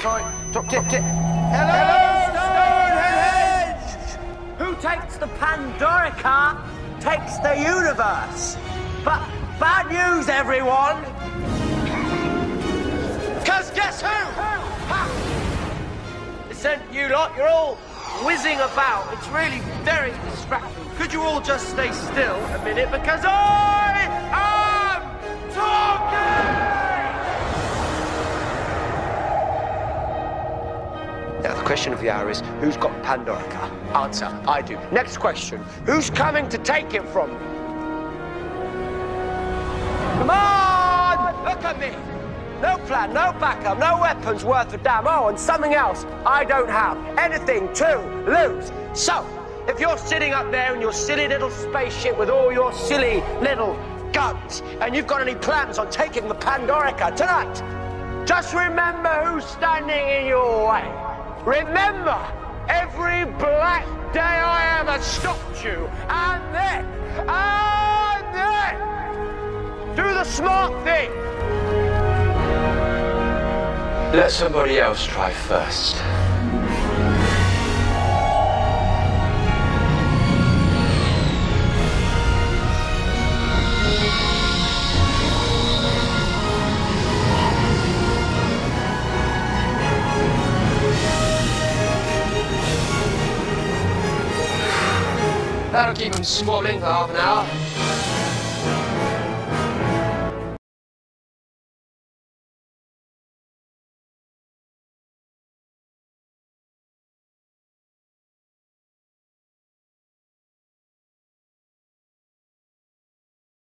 sorry. Top tip, tip. Hello, Stonehenge! Who takes the Pandorica takes the universe. But bad news, everyone. Because guess who? Ha! Listen, you lot, you're all whizzing about. It's really very distracting. Could you all just stay still a minute? Because I Now, the question of the hour is who's got Pandorica? Answer I do. Next question who's coming to take it from me? Come on! Look at me! No plan, no backup, no weapons worth a damn. Oh, and something else I don't have. Anything to lose. So, if you're sitting up there in your silly little spaceship with all your silly little guns, and you've got any plans on taking the Pandorica tonight, just remember who's standing in your way. Remember every black day I ever stopped you, and then, and then, do the smart thing. Let somebody else try first. That'll keep them squabbling for half an hour.